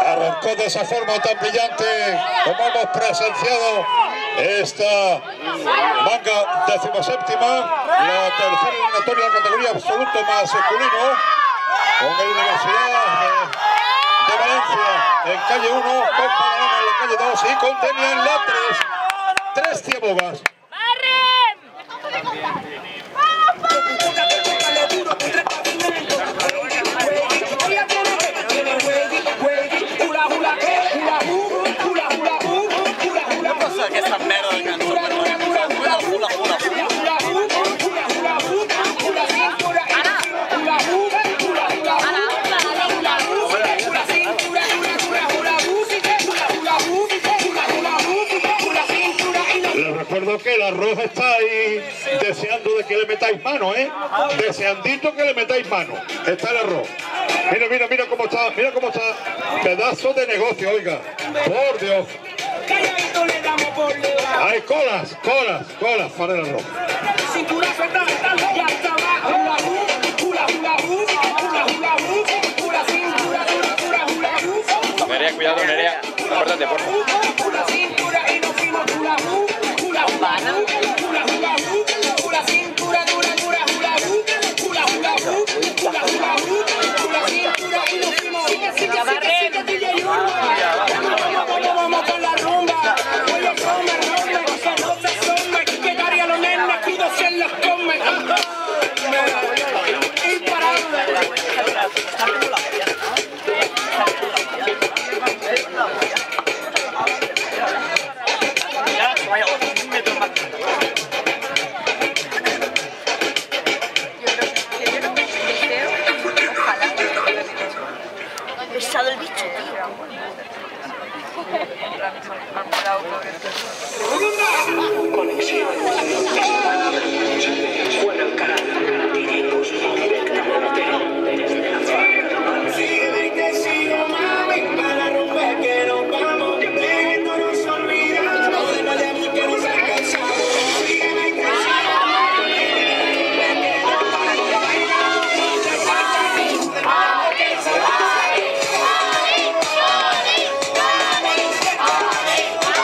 Arrancó de esa forma tan brillante como hemos presenciado esta manga decimoséptima, la tercera eliminatoria de categoría absoluto masculino con la Universidad de, Valencia en calle 1, con Badalona en la calle 2 y con Tenia en la 3. Tres ciabogas. Que el arroz está ahí deseando de que le metáis mano, ¿eh? Deseandito que le metáis mano. Está el arroz. Mira, mira, mira cómo está, mira cómo está. Pedazo de negocio, oiga. Por Dios. Hay colas, colas, colas para el arroz. Nerea, cuidado, Nerea. Apártate, por favor.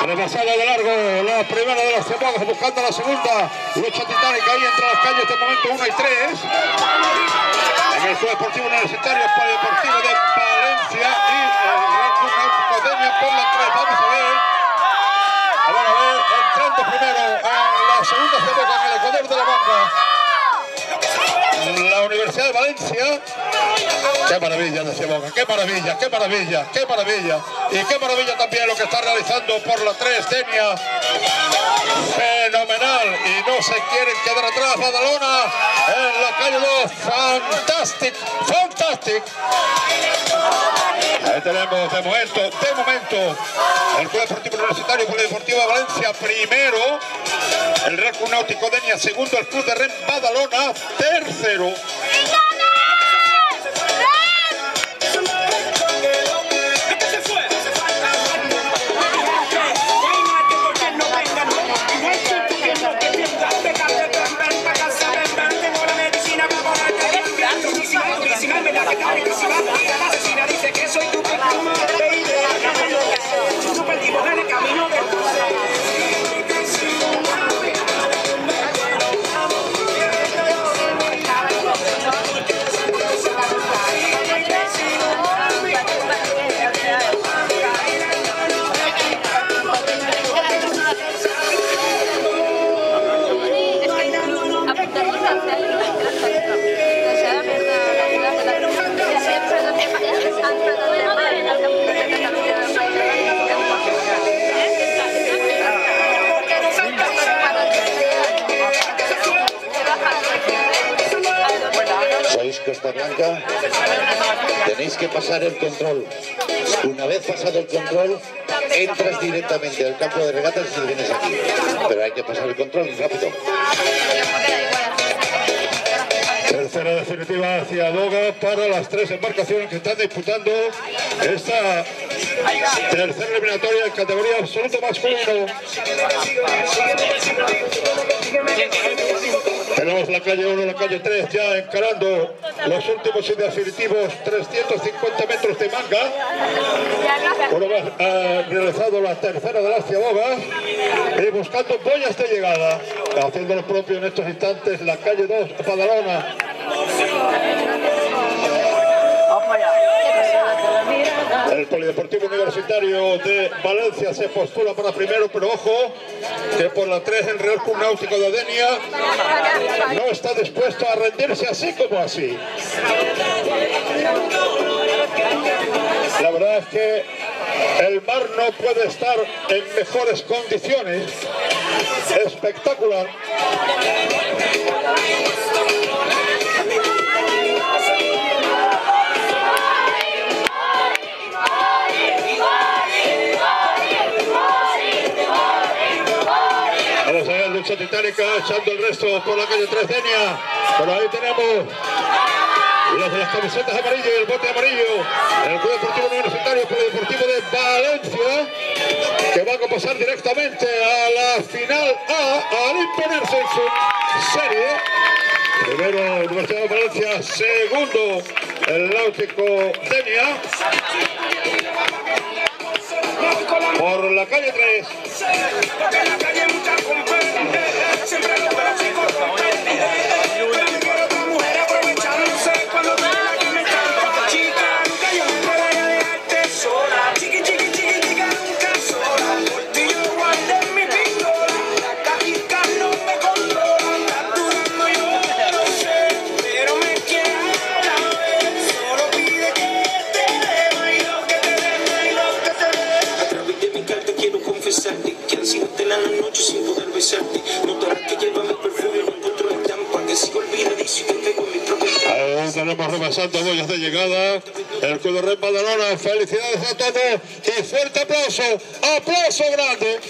Rebasada de largo, la primera de las cebadas buscando la segunda. Lucha titánica ahí entre las calles de momento 1 y 3. En el Club Deportivo Universitario Polideportivo de Valencia y el Gran Club Náutico Denia por la 3. Vamos a ver. A ver, a ver, entrando primero en la segunda ceboca en el Ecuador de la Manga. La Universidad de Valencia. Qué maravilla de Ceboca, qué maravilla, qué maravilla, qué maravilla. Y qué maravilla también lo que está realizando por la 3 Denia. Fenomenal. Y no se quieren quedar atrás Badalona en la calle 2. Fantastic, fantastic. Ahí tenemos de momento, de momento, el Club Deportivo Universitario, Club Deportivo de Valencia primero, el Real Náutico Denia segundo, el Club de Ren Badalona tercero. time it Costa Blanca, tenéis que pasar el control. Una vez pasado el control, entras directamente al campo de regatas y vienes aquí. Pero hay que pasar el control rápido. Tercera definitiva hacia Boga para las tres embarcaciones que están disputando esta tercera eliminatoria en categoría absoluto masculino. Tenemos la calle 1 y la calle 3, ya encarando los últimos y definitivos 350 metros de manga. Bueno, ha realizado la tercera de las ciabogas y buscando boyas de llegada. Haciendo lo propio en estos instantes la calle 2, Padalona. El Polideportivo Universitario de Valencia se postula para primero, pero ojo, que por la 3 el Real Club Náutico de Adenia no está dispuesto a rendirse así como así. La verdad es que el mar no puede estar en mejores condiciones. Espectacular. Lucha titánica echando el resto por la calle 3 Denia. Por ahí tenemos los de las camisetas amarillas y el bote amarillo. El Club Deportivo Universitario, Club Deportivo de Valencia, que va a pasar directamente a la final A al imponerse en su serie. Primero Universidad de Valencia, segundo el Náutico Denia. Por la calle 3. Tenemos repasando boyas de llegada. El Club de. Felicidades a todos y fuerte aplauso. Aplauso grande.